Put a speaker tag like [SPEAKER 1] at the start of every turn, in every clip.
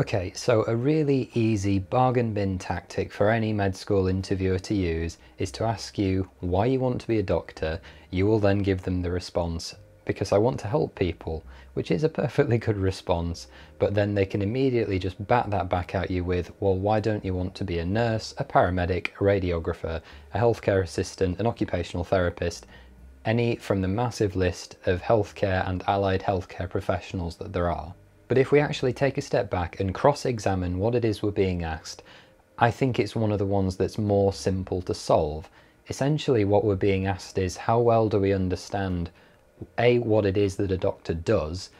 [SPEAKER 1] Okay, so a really easy bargain bin tactic for any med school interviewer to use is to ask you why you want to be a doctor. You will then give them the response, because I want to help people, which is a perfectly good response, but then they can immediately just bat that back at you with, well, why don't you want to be a nurse, a paramedic, a radiographer, a healthcare assistant, an occupational therapist, any from the massive list of healthcare and allied healthcare professionals that there are. But if we actually take a step back and cross-examine what it is we're being asked, I think it's one of the ones that's more simple to solve. Essentially what we're being asked is how well do we understand A, what it is that a doctor does,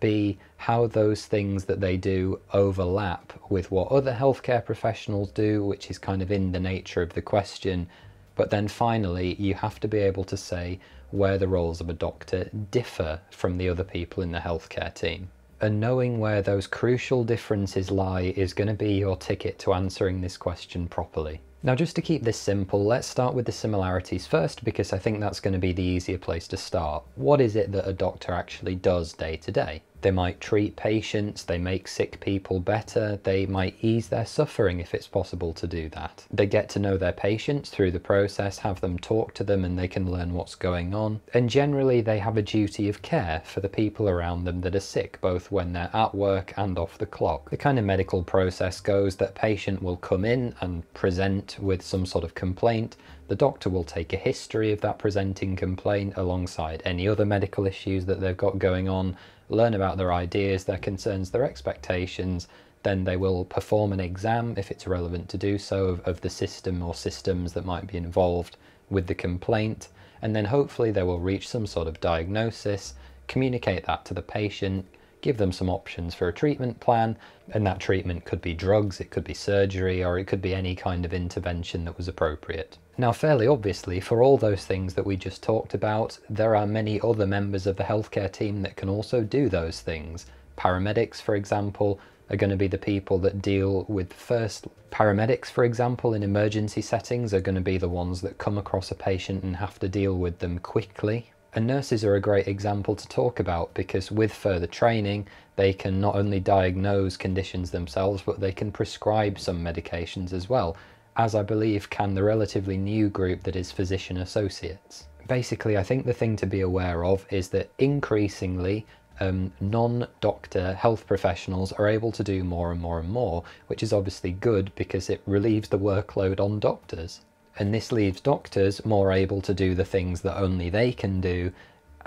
[SPEAKER 1] B, how those things that they do overlap with what other healthcare professionals do, which is kind of in the nature of the question. But then finally, you have to be able to say where the roles of a doctor differ from the other people in the healthcare team and knowing where those crucial differences lie is going to be your ticket to answering this question properly. Now just to keep this simple, let's start with the similarities first because I think that's going to be the easier place to start. What is it that a doctor actually does day to day? They might treat patients, they make sick people better, they might ease their suffering if it's possible to do that. They get to know their patients through the process, have them talk to them and they can learn what's going on. And generally they have a duty of care for the people around them that are sick, both when they're at work and off the clock. The kind of medical process goes that patient will come in and present with some sort of complaint. The doctor will take a history of that presenting complaint alongside any other medical issues that they've got going on learn about their ideas, their concerns, their expectations, then they will perform an exam if it's relevant to do so of, of, the system or systems that might be involved with the complaint. And then hopefully they will reach some sort of diagnosis, communicate that to the patient, give them some options for a treatment plan and that treatment could be drugs, it could be surgery or it could be any kind of intervention that was appropriate. Now, fairly obviously, for all those things that we just talked about, there are many other members of the healthcare team that can also do those things. Paramedics, for example, are going to be the people that deal with first. Paramedics, for example, in emergency settings are going to be the ones that come across a patient and have to deal with them quickly. And nurses are a great example to talk about because with further training, they can not only diagnose conditions themselves, but they can prescribe some medications as well as I believe can the relatively new group that is physician associates. Basically, I think the thing to be aware of is that increasingly um, non-doctor health professionals are able to do more and more and more, which is obviously good because it relieves the workload on doctors. And this leaves doctors more able to do the things that only they can do.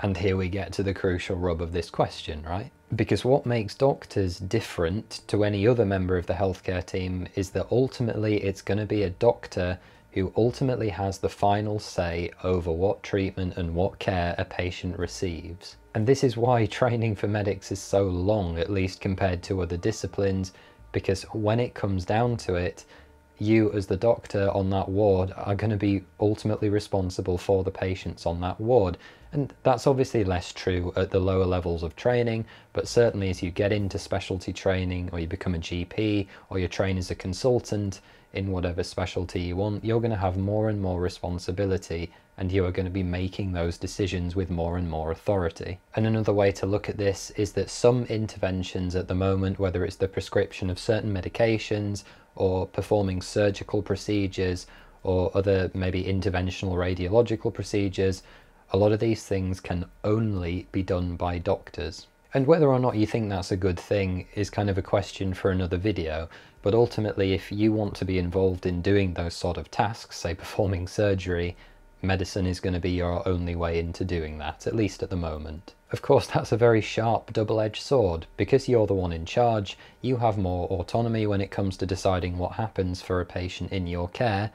[SPEAKER 1] And here we get to the crucial rub of this question, right? Because what makes doctors different to any other member of the healthcare team is that ultimately it's going to be a doctor who ultimately has the final say over what treatment and what care a patient receives. And this is why training for medics is so long, at least compared to other disciplines, because when it comes down to it, you as the doctor on that ward are going to be ultimately responsible for the patients on that ward. And that's obviously less true at the lower levels of training, but certainly as you get into specialty training or you become a GP or you train as a consultant in whatever specialty you want, you're going to have more and more responsibility and you are going to be making those decisions with more and more authority. And another way to look at this is that some interventions at the moment, whether it's the prescription of certain medications or performing surgical procedures or other maybe interventional radiological procedures, a lot of these things can only be done by doctors. And whether or not you think that's a good thing is kind of a question for another video, but ultimately if you want to be involved in doing those sort of tasks, say performing surgery, medicine is going to be your only way into doing that, at least at the moment. Of course, that's a very sharp double-edged sword. Because you're the one in charge, you have more autonomy when it comes to deciding what happens for a patient in your care,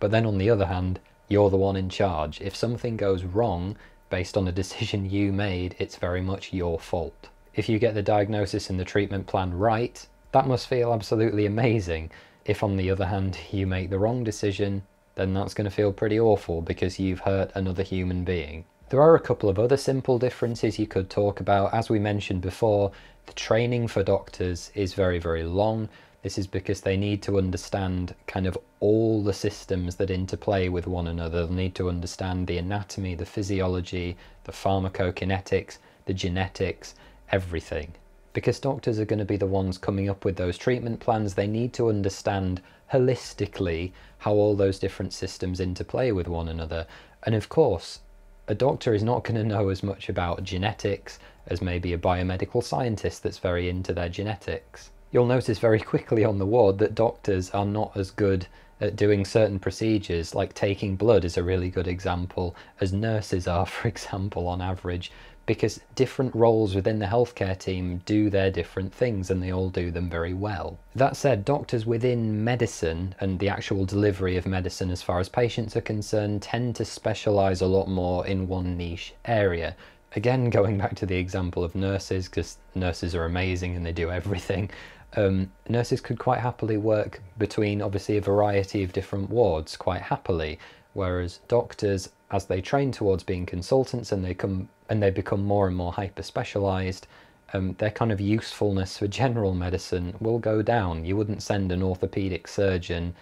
[SPEAKER 1] but then on the other hand, you're the one in charge. If something goes wrong based on a decision you made, it's very much your fault. If you get the diagnosis and the treatment plan right, that must feel absolutely amazing. If on the other hand you make the wrong decision, then that's going to feel pretty awful because you've hurt another human being. There are a couple of other simple differences you could talk about. As we mentioned before, the training for doctors is very, very long. This is because they need to understand kind of all the systems that interplay with one another. They'll need to understand the anatomy, the physiology, the pharmacokinetics, the genetics, everything. Because doctors are going to be the ones coming up with those treatment plans, they need to understand holistically how all those different systems interplay with one another. And of course, a doctor is not going to know as much about genetics as maybe a biomedical scientist that's very into their genetics. You'll notice very quickly on the ward that doctors are not as good at doing certain procedures, like taking blood is a really good example, as nurses are, for example, on average, because different roles within the healthcare team do their different things and they all do them very well. That said, doctors within medicine and the actual delivery of medicine as far as patients are concerned tend to specialise a lot more in one niche area. Again, going back to the example of nurses, because nurses are amazing and they do everything, um, nurses could quite happily work between obviously a variety of different wards quite happily, whereas doctors, as they train towards being consultants and they come and they become more and more hyper specialized, um, their kind of usefulness for general medicine will go down. You wouldn't send an orthopedic surgeon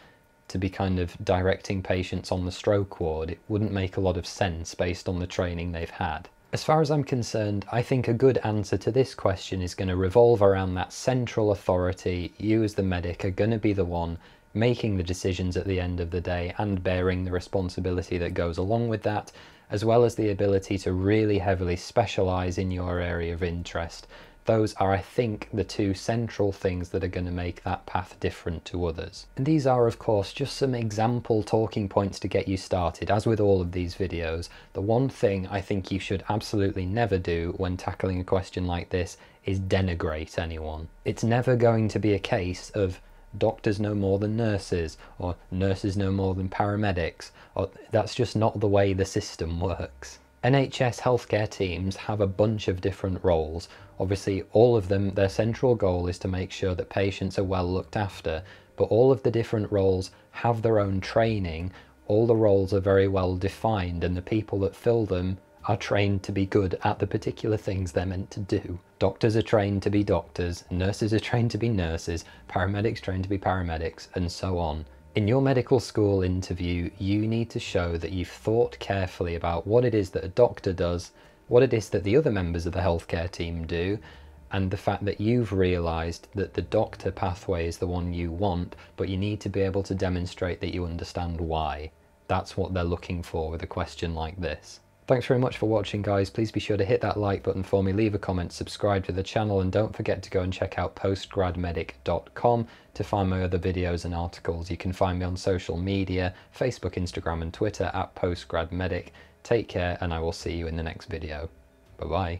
[SPEAKER 1] to be kind of directing patients on the stroke ward. It wouldn't make a lot of sense based on the training they've had. As far as I'm concerned, I think a good answer to this question is going to revolve around that central authority. You, as the medic, are going to be the one making the decisions at the end of the day and bearing the responsibility that goes along with that as well as the ability to really heavily specialize in your area of interest. Those are, I think, the two central things that are going to make that path different to others. And these are, of course, just some example talking points to get you started. As with all of these videos, the one thing I think you should absolutely never do when tackling a question like this is denigrate anyone. It's never going to be a case of doctors know more than nurses, or nurses know more than paramedics, or that's just not the way the system works. NHS healthcare teams have a bunch of different roles. Obviously, all of them, their central goal is to make sure that patients are well looked after, but all of the different roles have their own training. All the roles are very well defined, and the people that fill them are trained to be good at the particular things they're meant to do. Doctors are trained to be doctors, nurses are trained to be nurses, paramedics trained to be paramedics, and so on. In your medical school interview, you need to show that you've thought carefully about what it is that a doctor does, what it is that the other members of the healthcare team do, and the fact that you've realised that the doctor pathway is the one you want, but you need to be able to demonstrate that you understand why. That's what they're looking for with a question like this. Thanks very much for watching guys, please be sure to hit that like button for me, leave a comment, subscribe to the channel and don't forget to go and check out postgradmedic.com to find my other videos and articles. You can find me on social media, Facebook, Instagram and Twitter at postgradmedic. Take care and I will see you in the next video. Bye bye.